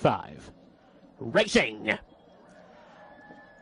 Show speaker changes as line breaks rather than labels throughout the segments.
Five. Racing.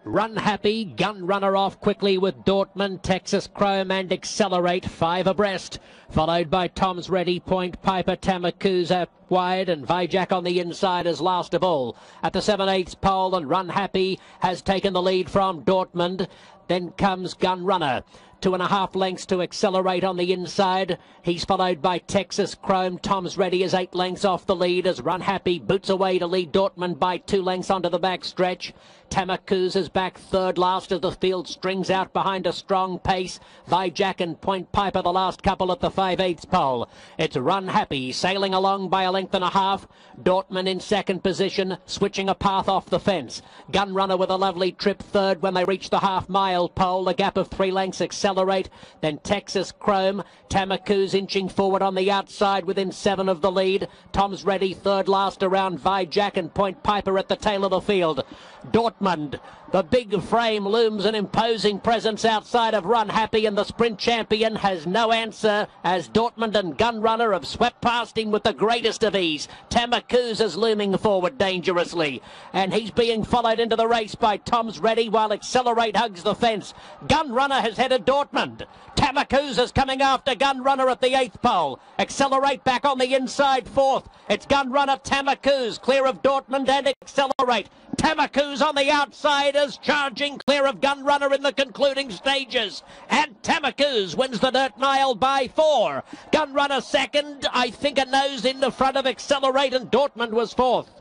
Run Happy, Gun Runner off quickly with Dortmund, Texas Chrome and Accelerate, five abreast. Followed by Tom's Ready, Point Piper, Tamarkuz wide and Vyjack on the inside as last of all. At the 7-8 pole and Run Happy has taken the lead from Dortmund. Then comes Gun Runner. Two and a half lengths to accelerate on the inside. He's followed by Texas Chrome. Tom's ready is eight lengths off the lead as Run Happy boots away to lead Dortmund by two lengths onto the back stretch. Tamarkuz is back third last as the field strings out behind a strong pace. Vyjack and Point Piper the last couple at the 5 eighths pole. It's Run Happy sailing along by a length and a half. Dortmund in second position, switching a path off the fence. Gun Runner with a lovely trip third when they reach the half mile pole. A gap of three lengths accelerate. Then Texas Chrome. Tamarkuz inching forward on the outside within seven of the lead. Tom's ready third last around Vyjack and Point Piper at the tail of the field. Dortmund. The big frame looms an imposing presence outside of Run Happy, and the sprint champion has no answer as Dortmund and Gun Runner have swept past him with the greatest of ease. Tamarkuz is looming forward dangerously, and he's being followed into the race by Tom's Ready while Accelerate hugs the fence. Gun Runner has headed Dortmund. Tamarkuz is coming after Gun Runner at the eighth pole. Accelerate back on the inside fourth. It's Gun Runner Tamarkuz clear of Dortmund and Accelerate. Tamarkuz on the outsiders, charging clear of Gun Runner in the concluding stages. And Tamarkuz wins the Dirt Mile by four. Gun Runner second, I think a nose in the front of Accelerate, and Dortmund was fourth.